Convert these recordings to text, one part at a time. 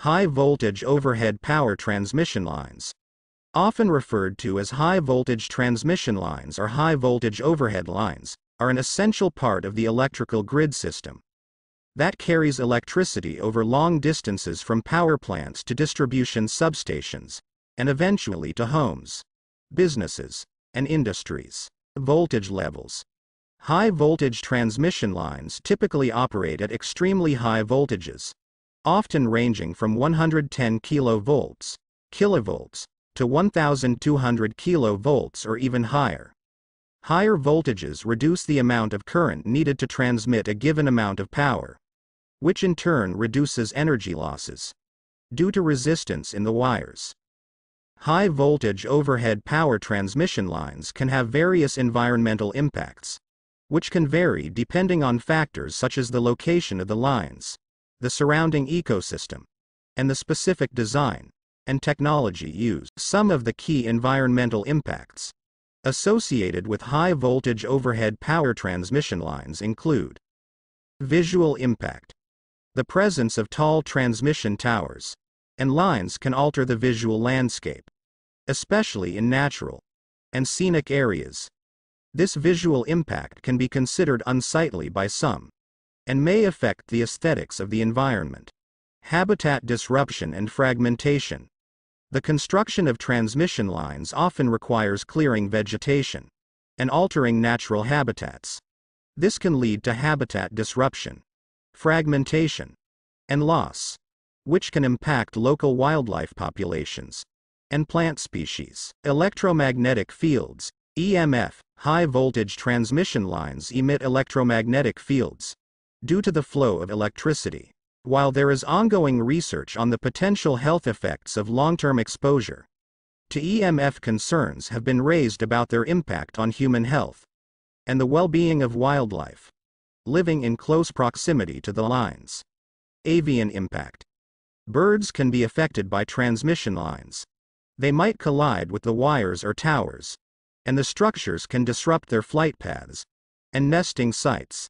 High voltage overhead power transmission lines. Often referred to as high voltage transmission lines or high voltage overhead lines, are an essential part of the electrical grid system. That carries electricity over long distances from power plants to distribution substations, and eventually to homes, businesses, and industries. Voltage levels. High voltage transmission lines typically operate at extremely high voltages, often ranging from 110 kilovolts, kilovolts, to 1200 kilovolts or even higher. Higher voltages reduce the amount of current needed to transmit a given amount of power, which in turn reduces energy losses due to resistance in the wires. High voltage overhead power transmission lines can have various environmental impacts, which can vary depending on factors such as the location of the lines, the surrounding ecosystem, and the specific design and technology used. Some of the key environmental impacts associated with high voltage overhead power transmission lines include visual impact. The presence of tall transmission towers and lines can alter the visual landscape, especially in natural and scenic areas. This visual impact can be considered unsightly by some and may affect the aesthetics of the environment. Habitat disruption and fragmentation. The construction of transmission lines often requires clearing vegetation and altering natural habitats. This can lead to habitat disruption, fragmentation, and loss, which can impact local wildlife populations and plant species. Electromagnetic fields, EMF, high voltage transmission lines emit electromagnetic fields, due to the flow of electricity. While there is ongoing research on the potential health effects of long term exposure to EMF, concerns have been raised about their impact on human health and the well being of wildlife living in close proximity to the lines. Avian impact. Birds can be affected by transmission lines. They might collide with the wires or towers, and the structures can disrupt their flight paths and nesting sites.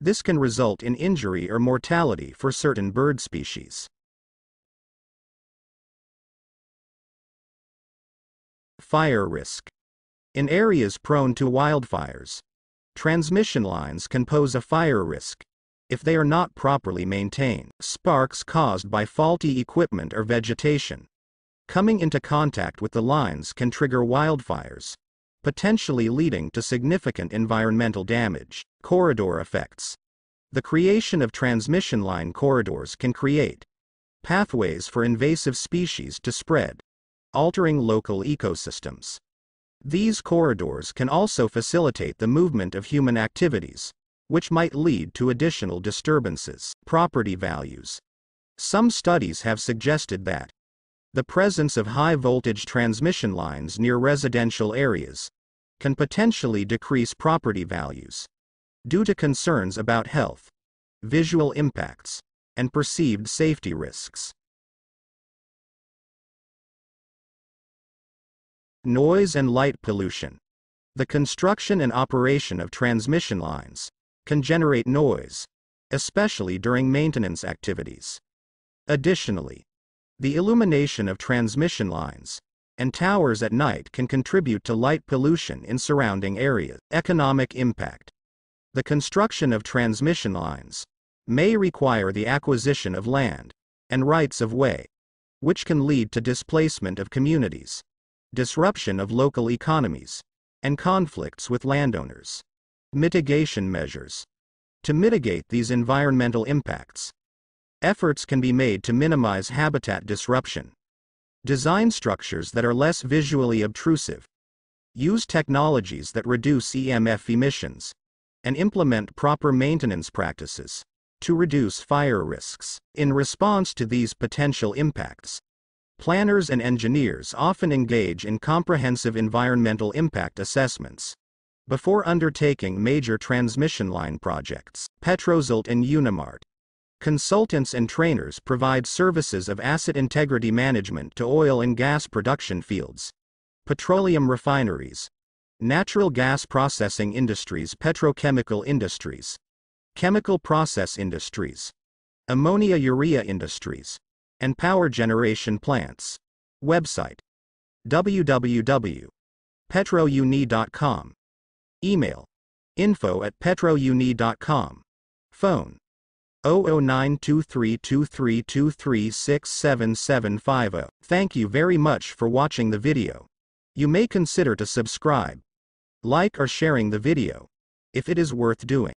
This can result in injury or mortality for certain bird species. Fire risk. In areas prone to wildfires, transmission lines can pose a fire risk if they are not properly maintained. Sparks caused by faulty equipment or vegetation coming into contact with the lines can trigger wildfires, potentially leading to significant environmental damage. Corridor effects. The creation of transmission line corridors can create pathways for invasive species to spread, altering local ecosystems. These corridors can also facilitate the movement of human activities, which might lead to additional disturbances. Property values. Some studies have suggested that the presence of high voltage transmission lines near residential areas can potentially decrease property values due to concerns about health, visual impacts, and perceived safety risks. Noise and light pollution. The construction and operation of transmission lines can generate noise, especially during maintenance activities. Additionally, the illumination of transmission lines and towers at night can contribute to light pollution in surrounding areas. Economic impact. The construction of transmission lines may require the acquisition of land and rights of way, which can lead to displacement of communities, disruption of local economies, and conflicts with landowners. Mitigation measures. To mitigate these environmental impacts, Efforts can be made to minimize habitat disruption. Design structures that are less visually obtrusive. Use technologies that reduce EMF emissions. And implement proper maintenance practices to reduce fire risks. In response to these potential impacts, planners and engineers often engage in comprehensive environmental impact assessments before undertaking major transmission line projects. Petrosult and Unimart Consultants and trainers provide services of asset integrity management to oil and gas production fields, petroleum refineries, natural gas processing industries, petrochemical industries, chemical process industries, ammonia urea industries, and power generation plants. Website www.petrouni.com. Email info at petrouni.com. Phone 009232323677750. Thank you very much for watching the video. You may consider to subscribe, like or sharing the video, if it is worth doing.